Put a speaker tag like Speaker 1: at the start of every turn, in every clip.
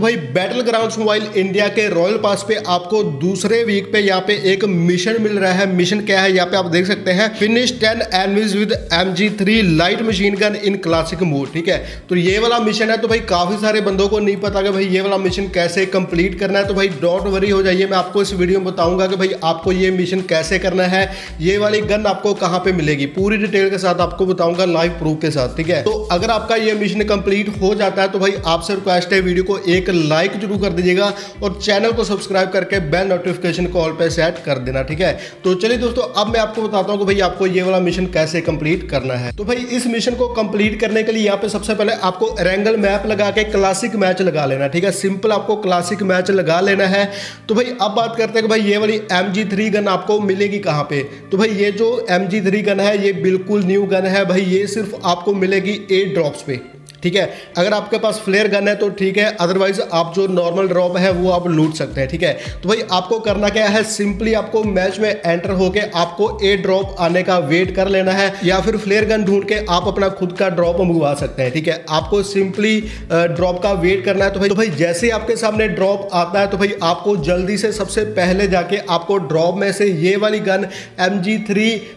Speaker 1: तो भाई battle ground mobile India royal royal pass पे आपको दूसरे वीक पे यहाँ पे एक मिशन मिल रहा है। मिशन क्या है? यहाँ पे आप देख सकते हैं। Finish ten enemies with M G three light machine gun in classic mode ठीक है? तो ये वाला मिशन है तो भाई काफ़ी सारे बंदों को नहीं पता कि भाई ये वाला मिशन कैसे कंप्लीट करना है। तो भाई डोंट वरी हो जाइए। मैं आपको इस वीडियो में बताऊँगा कि भाई आपको ये मिशन कैसे करना है। ये वाली गन आपको कहाँ पे मिलेगी? पूरी डिटेल के साथ आपको बताऊँगा लाइव प्रूफ के साथ, ठीक है? तो अगर आपका ये मिशन कंप्लीट हो जाता है तो भाई आपसे रिक्वेस्ट है वीडियो को एक लाइक ज़रूर कर दीजिएगा और चैनल को सब्सक्राइब करके बेल नोटिफिकेशन कॉल पे सेट कर देना, ठीक है? तो चलिए दोस्तों, अब मैं आपको बताता हूँ कि भाई आपको ये वाला मिशन कैसे कंप्लीट करना है। तो भाई, इस मिशन को कंप्लीट करने के लिए यहाँ पे सबसे पहले आपको रेंगल मैप लगा के क्लासिक मैच लगा लेना, ठीक है? सिंपल आपको क्लासिक मैच लगा लेना है। तो भाई, अब बात करते हैं कि भाई ये वाली एम जी गन आपको मिलेगी कहाँ पे? तो भाई, ये जो एम जी गन है, ये बिल्कुल न्यू गन है। भाई, ये सिर्फ़ आपको मिलेगी एट ड्रॉप्स पे। ठीक है? अगर आपके पास फ्लेयर गन है तो ठीक है अदरवाइज़ आप जो नॉर्मल ड्रॉप है वो आप लूट सकते हैं, ठीक है? तो भाई, आपको करना क्या है? सिंपली आपको मैच में एंटर होके आपको ए ड्रॉप आने का वेट कर लेना है, या फिर फ्लेयर गन ढूंढ के आप अपना खुद का ड्रॉप मंगवा सकते हैं, ठीक है? आपको सिंपली ड्रॉप का वेट करना है तो भाई तो भाई, जैसे आपके सामने ड्रॉप आता है तो भाई, आपको जल्दी से सबसे पहले जाके आपको ड्रॉप में से ये वाली गन एम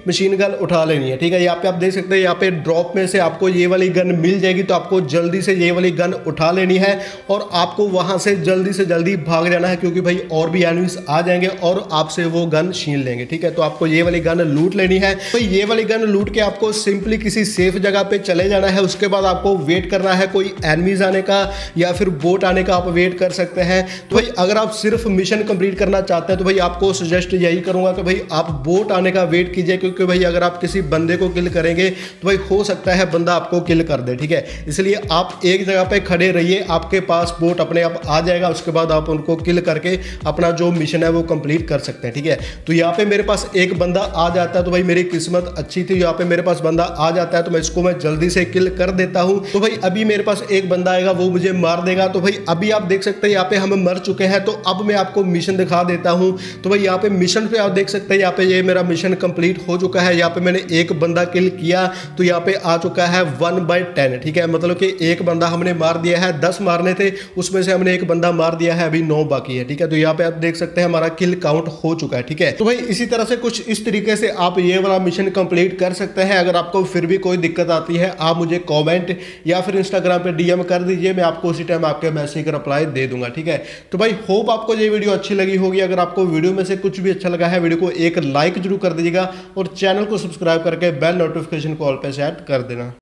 Speaker 1: मशीन गन उठा लेनी है, ठीक है? यहाँ पे आप देख सकते हैं, यहाँ पे ड्रॉप में से आपको ये वाली गन मिल जाएगी तो आपको आपको जल्दी से ये वाली गन उठा लेनी है और आपको वहाँ से जल्दी से जल्दी भाग जाना है क्योंकि भाई और भी एनिमीज आ जाएँगे और आपसे वो गन छीन लेंगे, ठीक है? तो आपको ये वाली गन लूट लेनी है। तो ये वाली गन लूट के आपको सिंपली किसी सेफ़ जगह पे चले जाना है। उसके बाद आपको वेट करना है कोई एनिमीज आने का या फिर बोट आने का आप वेट कर सकते हैं। तो भाई अगर आप सिर्फ़ मिशन कंप्लीट करना चाहते हैं तो भाई आपको सजेस्ट यही करूँगा कि भाई आप बोट आने का वेट कीजिए, क्योंकि भाई अगर आप किसी बंदे को किल करेंगे तो भाई हो सकता है बंदा आपको किल कर दे, ठीक है? इसलिए इसलिए आप एक जगह पे खड़े रहिए, आपके पास बोट अपने आप आ जाएगा, उसके बाद आप उनको किल करके अपना जो मिशन है वो कंप्लीट कर सकते हैं, ठीक है? तो यहाँ पे मेरे पास एक बंदा आ जाता है तो भाई मेरी किस्मत अच्छी थी, यहाँ पे मेरे पास बंदा आ जाता है तो मैं इसको मैं जल्दी से किल कर देता हूँ। तो भाई अभी मेरे पास एक बंदा आएगा, वो मुझे मार देगा तो भाई अभी आप देख सकते हैं, यहाँ पे हम मर चुके हैं तो अब मैं आपको मिशन दिखा देता हूँ। तो भाई यहाँ पे मिशन पे आप देख सकते हैं, यहाँ पे ये मेरा मिशन कंप्लीट हो चुका है, यहाँ पे मैंने एक बंदा किल किया तो यहाँ पे आ चुका है वन बाई टेन ठीक है? मतलब मतलब कि एक बंदा हमने मार दिया है दस मारने थे, उसमें से हमने एक बंदा मार दिया है, अभी नौ बाकी है, ठीक है? तो यहाँ पे आप देख सकते हैं हमारा किल काउंट हो चुका है, ठीक है? तो भाई इसी तरह से कुछ इस तरीके से आप ये वाला मिशन कंप्लीट कर सकते हैं। अगर आपको फिर भी कोई दिक्कत आती है, आप मुझे कॉमेंट या फिर इंस्टाग्राम पर डीएम कर दीजिए, मैं आपको उसी टाइम आपके मैसेज का रिप्लाई दे दूँगा, ठीक है? तो भाई होप आपको ये वीडियो अच्छी लगी होगी। अगर आपको वीडियो में से कुछ भी अच्छा लगा है वीडियो को एक लाइक ज़रूर कर दीजिएगा और चैनल को सब्सक्राइब करके बेल नोटिफिकेशन कॉल पर सेट कर देना।